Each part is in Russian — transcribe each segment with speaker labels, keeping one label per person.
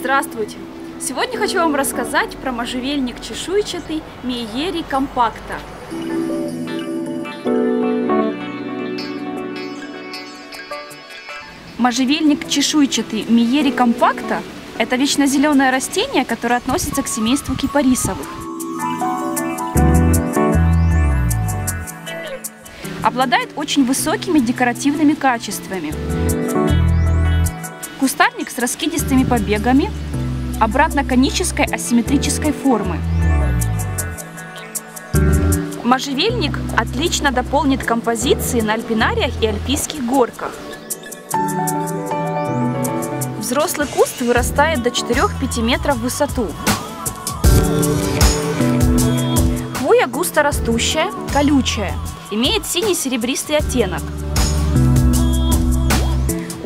Speaker 1: Здравствуйте! Сегодня хочу вам рассказать про можжевельник чешуйчатый Мейери компакта. Можжевельник чешуйчатый Миери компакта – это вечно зеленое растение, которое относится к семейству кипарисовых. Обладает очень высокими декоративными качествами. Кустарник с раскидистыми побегами, обратно-конической асимметрической формы. Можжевельник отлично дополнит композиции на альпинариях и альпийских горках. Взрослый куст вырастает до 4-5 метров в высоту. Хвоя густо растущая, колючая, имеет синий-серебристый оттенок –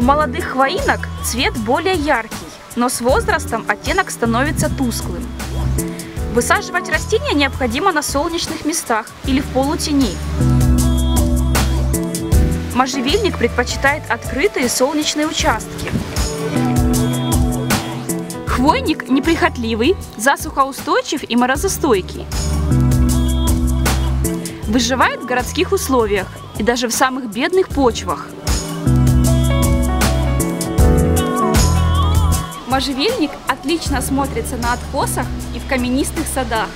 Speaker 1: молодых хвоинок цвет более яркий, но с возрастом оттенок становится тусклым. Высаживать растения необходимо на солнечных местах или в полутени. Можжевельник предпочитает открытые солнечные участки. Хвойник неприхотливый, засухоустойчив и морозостойкий. Выживает в городских условиях и даже в самых бедных почвах – Можжевельник отлично смотрится на откосах и в каменистых садах.